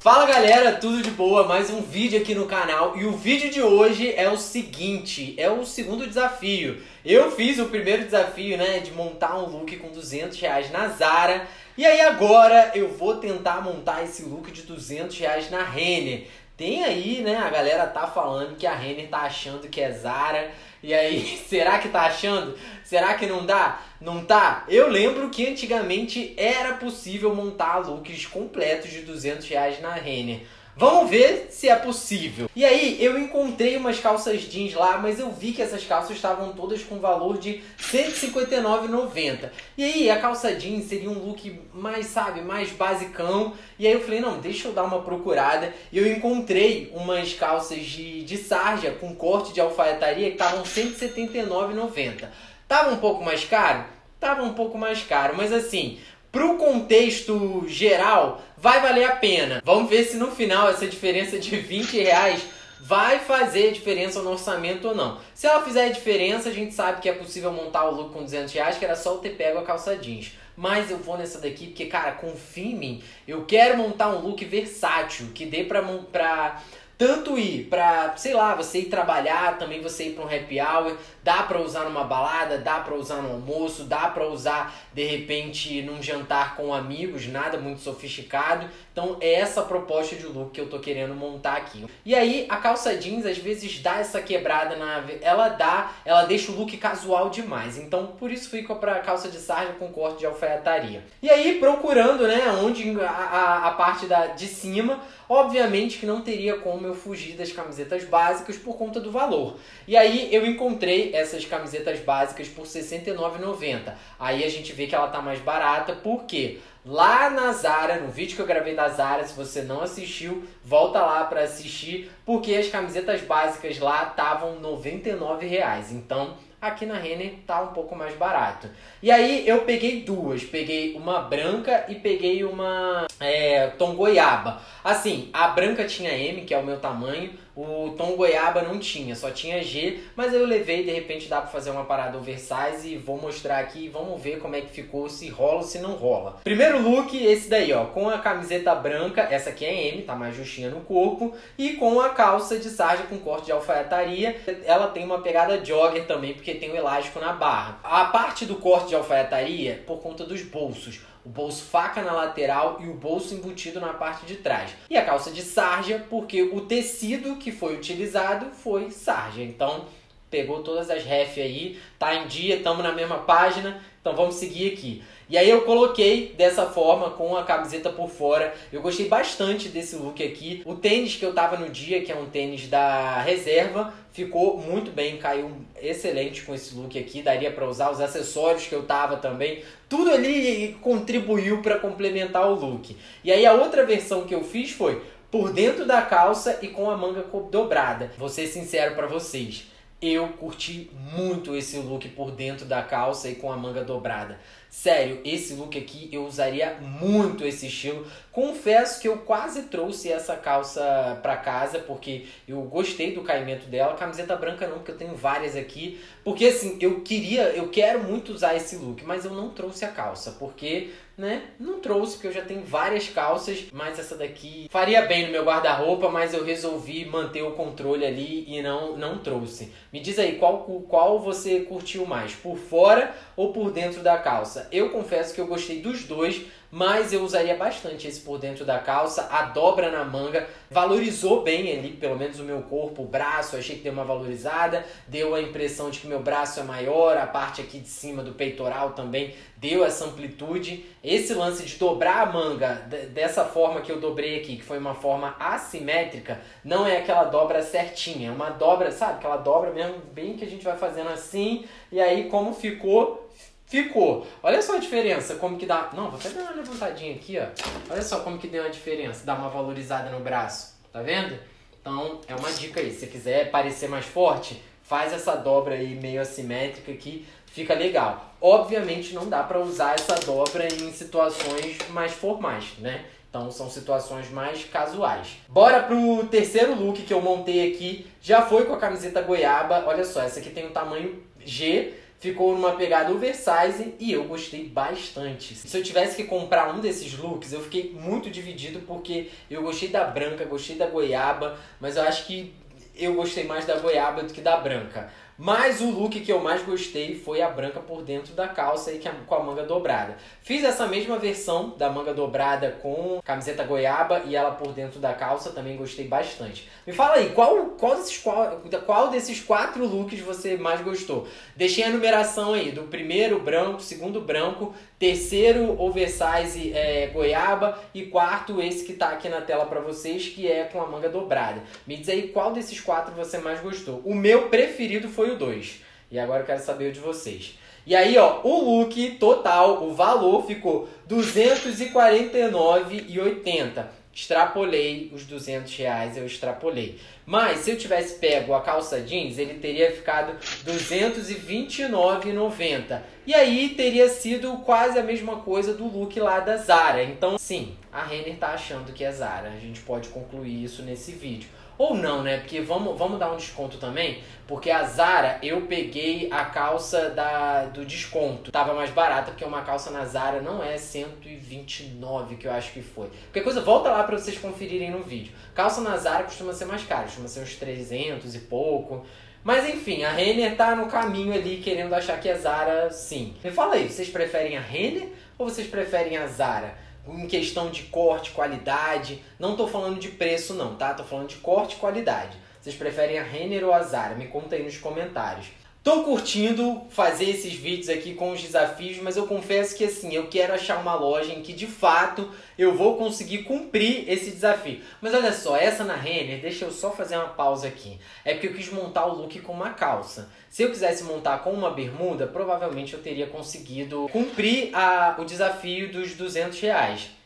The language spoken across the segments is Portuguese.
Fala galera, tudo de boa? Mais um vídeo aqui no canal e o vídeo de hoje é o seguinte, é o segundo desafio. Eu fiz o primeiro desafio, né, de montar um look com 200 reais na Zara e aí agora eu vou tentar montar esse look de 200 reais na Renner. Tem aí, né, a galera tá falando que a Renner tá achando que é Zara e aí, será que tá achando? Será que não dá? Não tá? Eu lembro que antigamente era possível montar looks completos de 200 reais na Renner. Vamos ver se é possível. E aí, eu encontrei umas calças jeans lá, mas eu vi que essas calças estavam todas com valor de R$ 159,90. E aí, a calça jeans seria um look mais, sabe, mais basicão. E aí eu falei, não, deixa eu dar uma procurada. E eu encontrei umas calças de, de sarja com corte de alfaiataria que estavam R$ 179,90. Tava um pouco mais caro? Tava um pouco mais caro, mas assim, pro contexto geral, vai valer a pena. Vamos ver se no final essa diferença de 20 reais vai fazer diferença no orçamento ou não. Se ela fizer diferença, a gente sabe que é possível montar o look com 200 reais, que era só eu ter pego a calça jeans. Mas eu vou nessa daqui porque, cara, confia em mim. Eu quero montar um look versátil, que dê pra, pra tanto ir pra, sei lá, você ir trabalhar, também você ir pra um happy hour, dá pra usar numa balada, dá pra usar no almoço, dá pra usar de repente num jantar com amigos, nada muito sofisticado. Então é essa proposta de look que eu tô querendo montar aqui. E aí a calça jeans às vezes dá essa quebrada na. Ela dá, ela deixa o look casual demais. Então por isso fui pra calça de sarja com corte de alfaiataria. E aí procurando, né, onde a, a, a parte da, de cima, obviamente que não teria como eu fugir das camisetas básicas por conta do valor. E aí eu encontrei essas camisetas básicas por R$ 69,90. Aí a gente vê que ela tá mais barata, porque lá na Zara, no vídeo que eu gravei da Zara, se você não assistiu, volta lá para assistir, porque as camisetas básicas lá estavam R$ 99,00. Então, aqui na Renner tá um pouco mais barato. E aí eu peguei duas, peguei uma branca e peguei uma é, tom goiaba. Assim, a branca tinha M, que é o meu tamanho, o tom goiaba não tinha, só tinha G, mas eu levei, de repente dá pra fazer uma parada oversize e vou mostrar aqui, vamos ver como é que ficou, se rola ou se não rola. Primeiro look, esse daí, ó, com a camiseta branca, essa aqui é M, tá mais justinha no corpo, e com a calça de sarja com corte de alfaiataria, ela tem uma pegada jogger também, porque tem o elástico na barra. A parte do corte de alfaiataria, por conta dos bolsos o bolso faca na lateral e o bolso embutido na parte de trás. E a calça de sarja, porque o tecido que foi utilizado foi sarja. Então, pegou todas as ref aí, tá em dia, estamos na mesma página, então vamos seguir aqui. E aí eu coloquei dessa forma com a camiseta por fora. Eu gostei bastante desse look aqui. O tênis que eu tava no dia, que é um tênis da reserva, ficou muito bem, caiu excelente com esse look aqui. Daria para usar os acessórios que eu tava também. Tudo ali contribuiu para complementar o look. E aí a outra versão que eu fiz foi por dentro da calça e com a manga dobrada. Vou ser sincero para vocês eu curti muito esse look por dentro da calça e com a manga dobrada. Sério, esse look aqui eu usaria muito esse estilo. Confesso que eu quase trouxe essa calça pra casa porque eu gostei do caimento dela. Camiseta branca não, porque eu tenho várias aqui. Porque assim, eu queria, eu quero muito usar esse look, mas eu não trouxe a calça porque né? Não trouxe, porque eu já tenho várias calças, mas essa daqui faria bem no meu guarda-roupa, mas eu resolvi manter o controle ali e não, não trouxe. Me diz aí, qual, qual você curtiu mais, por fora ou por dentro da calça? Eu confesso que eu gostei dos dois, mas eu usaria bastante esse por dentro da calça, a dobra na manga, valorizou bem ali, pelo menos o meu corpo, o braço, achei que deu uma valorizada, deu a impressão de que meu braço é maior, a parte aqui de cima do peitoral também deu essa amplitude. Esse lance de dobrar a manga dessa forma que eu dobrei aqui, que foi uma forma assimétrica, não é aquela dobra certinha, é uma dobra, sabe? Aquela dobra mesmo bem que a gente vai fazendo assim, e aí como ficou, Ficou. Olha só a diferença, como que dá... Não, vou até dar uma levantadinha aqui, ó. Olha só como que deu uma diferença, dá uma valorizada no braço. Tá vendo? Então, é uma dica aí. Se quiser parecer mais forte, faz essa dobra aí meio assimétrica que fica legal. Obviamente não dá para usar essa dobra em situações mais formais, né? Então são situações mais casuais. Bora pro terceiro look que eu montei aqui. Já foi com a camiseta goiaba. Olha só, essa aqui tem um tamanho G ficou numa pegada oversize e eu gostei bastante. Se eu tivesse que comprar um desses looks, eu fiquei muito dividido porque eu gostei da branca, gostei da goiaba, mas eu acho que eu gostei mais da goiaba do que da branca. Mas o look que eu mais gostei foi a branca por dentro da calça e com a manga dobrada. Fiz essa mesma versão da manga dobrada com camiseta goiaba e ela por dentro da calça, também gostei bastante. Me fala aí, qual, qual, desses, qual, qual desses quatro looks você mais gostou? Deixei a numeração aí, do primeiro branco, segundo branco, terceiro oversize é, goiaba e quarto esse que tá aqui na tela para vocês, que é com a manga dobrada. Me diz aí qual desses quatro você mais gostou. O meu preferido foi o 2. E agora eu quero saber o de vocês. E aí, ó, o look total, o valor ficou R$ 249,80. Extrapolei os 200 reais, eu extrapolei. Mas se eu tivesse pego a calça jeans, ele teria ficado R$ 229,90. E aí teria sido quase a mesma coisa do look lá da Zara. Então, sim, a Renner tá achando que é Zara. A gente pode concluir isso nesse vídeo. Ou não, né? Porque vamos, vamos dar um desconto também. Porque a Zara, eu peguei a calça da, do desconto. Tava mais barata, porque uma calça na Zara não é 129, que eu acho que foi. Qualquer coisa, volta lá pra vocês conferirem no vídeo. Calça na Zara costuma ser mais cara, costuma ser uns 300 e pouco. Mas enfim, a Renner tá no caminho ali querendo achar que é Zara sim. Me fala aí, vocês preferem a Renner ou vocês preferem a Zara? Em questão de corte, qualidade. Não tô falando de preço não, tá? Tô falando de corte e qualidade. Vocês preferem a Renner ou a Zara? Me conta aí nos comentários. Tô curtindo fazer esses vídeos aqui com os desafios, mas eu confesso que assim, eu quero achar uma loja em que de fato eu vou conseguir cumprir esse desafio. Mas olha só, essa na Renner, deixa eu só fazer uma pausa aqui. É porque eu quis montar o look com uma calça. Se eu quisesse montar com uma bermuda, provavelmente eu teria conseguido cumprir a, o desafio dos 200 reais.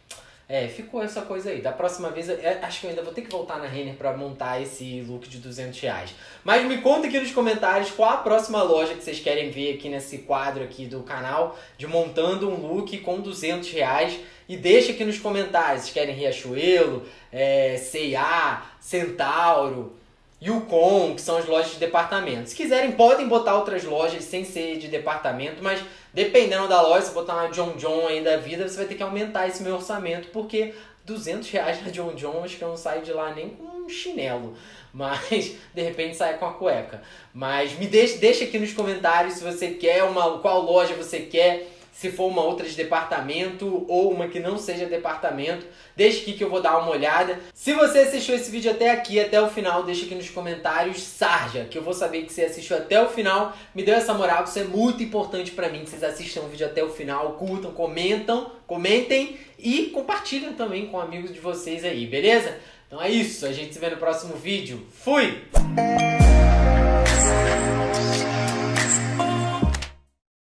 É, ficou essa coisa aí. Da próxima vez, é, acho que eu ainda vou ter que voltar na Renner para montar esse look de 200 reais. Mas me conta aqui nos comentários qual a próxima loja que vocês querem ver aqui nesse quadro aqui do canal de montando um look com 200 reais. E deixa aqui nos comentários se querem Riachuelo, é, C&A, Centauro, Yukon, que são as lojas de departamento. Se quiserem, podem botar outras lojas sem ser de departamento, mas dependendo da loja, se botar uma John John aí da vida, você vai ter que aumentar esse meu orçamento, porque 200 reais na John John, acho que eu não saio de lá nem com um chinelo. Mas, de repente, sai com a cueca. Mas me deixe, deixa aqui nos comentários se você quer uma, qual loja você quer se for uma outra de departamento ou uma que não seja departamento, deixa aqui que eu vou dar uma olhada. Se você assistiu esse vídeo até aqui, até o final, deixa aqui nos comentários Sarja, que eu vou saber que você assistiu até o final. Me deu essa moral, isso é muito importante para mim, que vocês assistam o vídeo até o final, curtam, comentam, comentem e compartilhem também com amigos de vocês aí, beleza? Então é isso, a gente se vê no próximo vídeo. Fui!